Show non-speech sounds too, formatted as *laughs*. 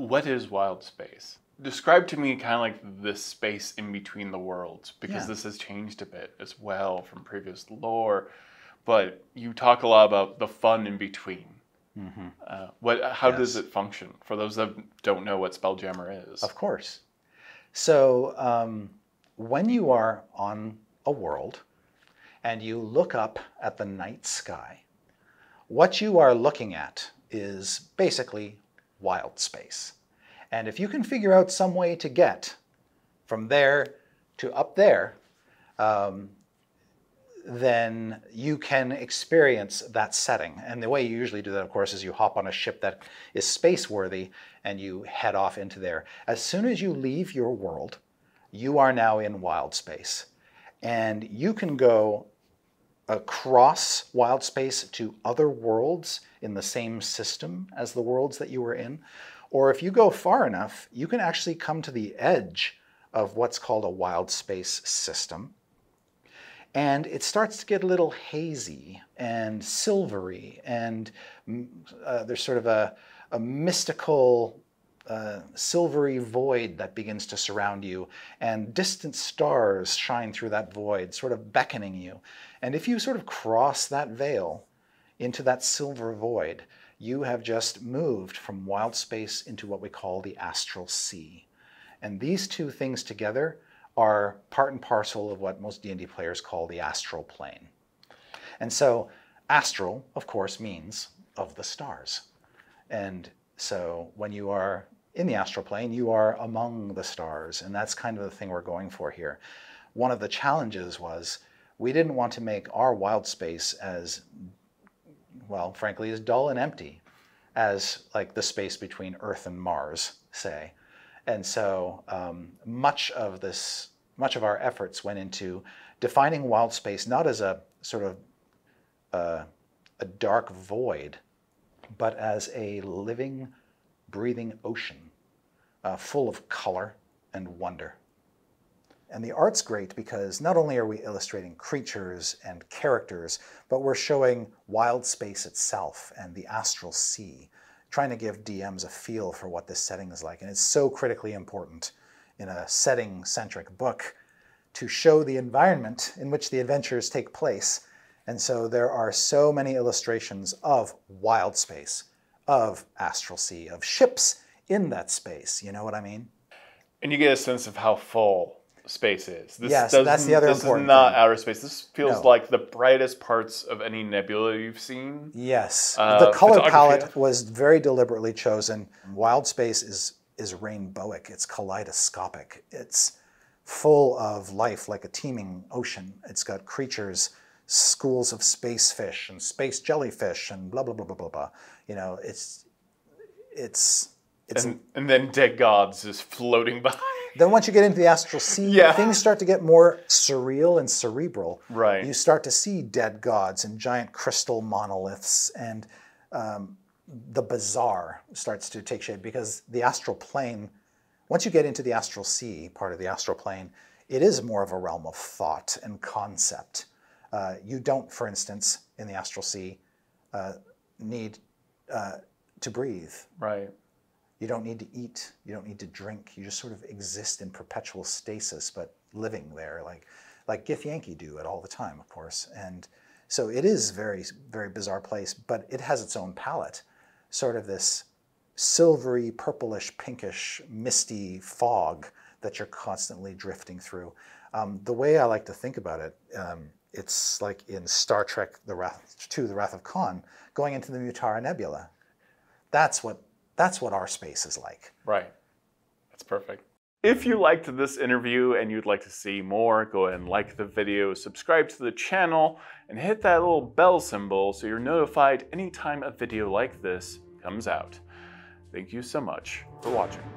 What is wild space? Describe to me kind of like the space in between the worlds, because Yeah. this has changed a bit as well from previous lore. But you talk a lot about the fun in between. Uh, what? How does it function? For those that don't know what Spelljammer is. Of course. So um, when you are on a world and you look up at the night sky, what you are looking at is basically wild space. And if you can figure out some way to get from there to up there, um, then you can experience that setting. And the way you usually do that, of course, is you hop on a ship that is space worthy and you head off into there. As soon as you leave your world, you are now in wild space. And you can go across wild space to other worlds in the same system as the worlds that you were in. Or if you go far enough, you can actually come to the edge of what's called a wild space system. And it starts to get a little hazy and silvery, and mm, uh, there's sort of a, a mystical uh, silvery void that begins to surround you, and distant stars shine through that void, sort of beckoning you. And if you sort of cross that veil into that silver void, you have just moved from wild space into what we call the astral sea. And these two things together are part and parcel of what most D&D players call the astral plane. And so astral, of course, means of the stars. And so when you are in the astral plane, you are among the stars. And that's kind of the thing we're going for here. One of the challenges was we didn't want to make our wild space as, well, frankly, as dull and empty as like the space between Earth and Mars, say. And so um, much of this, much of our efforts went into defining wild space not as a sort of uh, a dark void, but as a living, breathing ocean uh, full of color and wonder. And the art's great because not only are we illustrating creatures and characters, but we're showing wild space itself and the astral sea, trying to give DMs a feel for what this setting is like. And it's so critically important in a setting centric book to show the environment in which the adventures take place. And so there are so many illustrations of wild space, of astral sea, of ships in that space. You know what I mean? And you get a sense of how full space is. This Yes, that's the other This important is not thing. outer space. This feels No. like the brightest parts of any nebula you've seen. Yes, Uh, the color palette was very deliberately chosen. Wild space is is rainbowic. It's kaleidoscopic. It's full of life, like a teeming ocean. It's got creatures, schools of space fish and space jellyfish, and blah blah blah blah blah blah. You know, it's it's it's. And, and then dead gods is floating by. then once you get into the astral sea, *laughs* Yeah. things start to get more surreal and cerebral. Right. You start to see dead gods and giant crystal monoliths, and um, the bizarre starts to take shape because the astral plane, once you get into the astral sea, part of the astral plane, it is more of a realm of thought and concept. Uh, you don't, for instance, in the astral sea, uh, need uh, to breathe. right. You don't need to eat. You don't need to drink. You just sort of exist in perpetual stasis, but living there, like like githyanki do it all the time, of course. And so it is very very bizarre place, but it has its own palette, sort of this silvery, purplish, pinkish, misty fog that you're constantly drifting through. Um, the way I like to think about it, um, it's like in Star Trek: The Wrath to The Wrath of Khan, going into the Mutara Nebula. That's what that's what our space is like. Right. That's perfect. If you liked this interview and you'd like to see more, go ahead and like the video, subscribe to the channel, and hit that little bell symbol so you're notified anytime a video like this comes out. Thank you so much for watching.